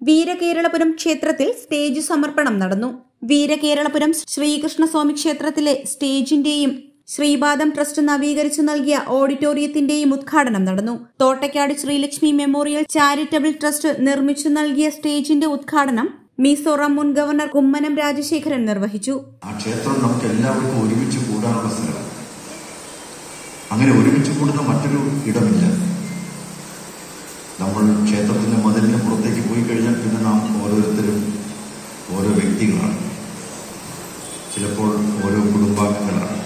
വീരകേരളപുരം ക്ഷേത്രത്തിൽ സ്റ്റേജ് സമർപ്പണം നടന്നു. വീരകേരളപുരം ശ്രീകൃഷ്ണസ്വാമി ക്ഷേത്രത്തിലെ സ്റ്റേജിന്റെയും ശ്രീപാദം ട്രസ്റ്റ് നവീകരിച്ചു നൽകിയ ഓഡിറ്റോറിയത്തിന്റെയും ഉദ്ഘാടനം നടന്നു. Thottakkad Sreelakshmi memorial charitable trust നിർമ്മിച്ചു നൽകിയ സ്റ്റേജിന്റെ ഉദ്ഘാടനം മിസോറാം മുൻ ഗവർണർ കുമ്മനം രാജശേഖരൻ നിർവഹിച്ചു. ആ ക്ഷേത്രം നമുക്ക് എല്ലാവർക്കും ഒരുമിച്ച് കൂടാനുള്ള സ്ഥലം. അങ്ങനെ ഒരുമിച്ച് കൂടുന്ന മറ്റൊരു ഇടമില്ല. നമ്മൾ വ്യക്തികളാണ്. ചിലപ്പോൾ ഓരോ കുടുംബാംഗങ്ങളാണ്.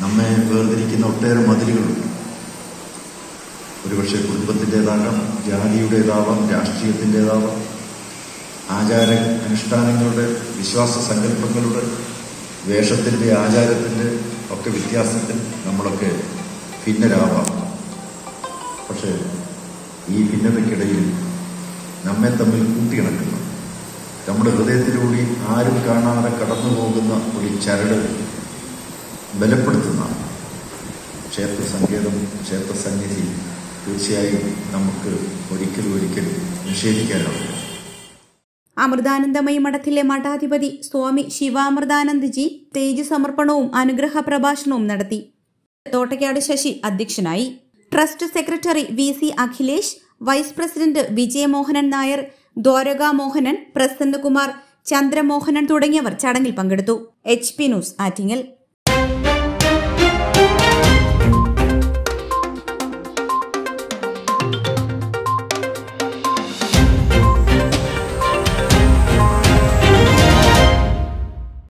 നമ്മെ വേർതിരിക്കുന്ന ഒട്ടേറെ മതിലുകളുണ്ട്. ഒരുപക്ഷെ കുടുംബത്തിന്റെതാകാം ജാതിയുടേതാവാം രാഷ്ട്രീയത്തിന്റെതാവാം. ആചാര അനുഷ്ഠാനങ്ങളുടെ വിശ്വാസ സങ്കല്പങ്ങളുടെ വേഷത്തിന്റെ ആചാരത്തിന്റെ ഒക്കെ വ്യത്യാസത്തിൽ നമ്മളൊക്കെ ഭിന്നരാവാം. പക്ഷേ ഈ ഭിന്നതയ്ക്കിടയിൽ നമ്മെ തമ്മിൽ കൂട്ടിയിണക്കുന്ന. നമ്മുടെ ഹൃദയത്തിലൂടെ ആരും കാണാതെ കടന്നു പോകുന്ന ഒരു ചരട് ബലപ്പെടുത്തുന്ന ക്ഷേത്ര സങ്കേതം ക്ഷേത്ര സന്നിധി തീർച്ചയായും നമുക്ക് ഒരിക്കലും ഒരിക്കലും നിഷേധിക്കാനാവില്ല. അമൃതാനന്ദമയി മഠത്തിലെ മഠാധിപതി സ്വാമി ശിവാമൃതാനന്ദജി തേജ് സമർപ്പണവും അനുഗ്രഹ പ്രഭാഷണവും നടത്തി. തോട്ടയ്ക്കാട് ശശി അധ്യക്ഷനായി. Trust secretary V C Akhilesh vice president Vijayamohanan Nair Dwaraka Mohanan Prasannakumar Chandramohanan തുടങ്ങിയവർ ചടങ്ങിൽ പങ്കെടുത്തു. H P news Attingal.